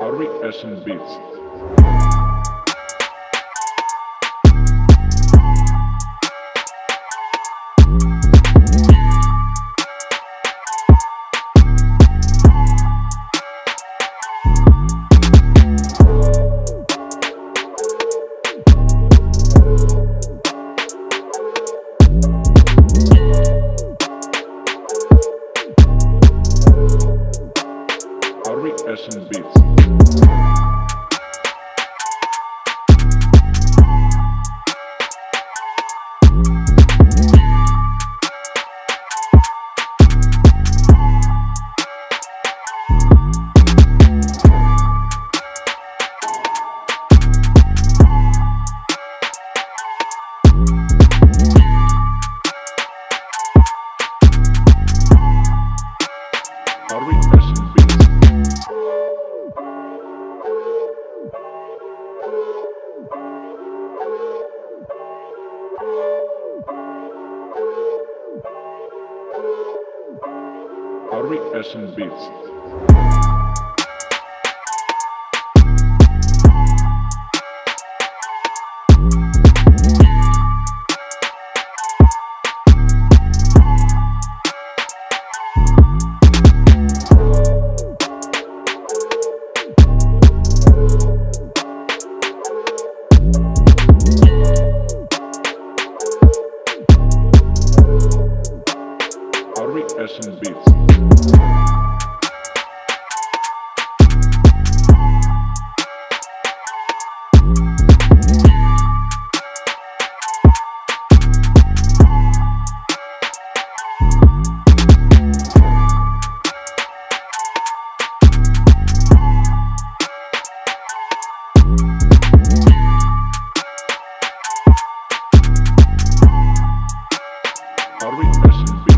Harvey Asian Beats. Harvey Asian Beats. Harvey Asian Beats. Asian Beats. Harvey Asian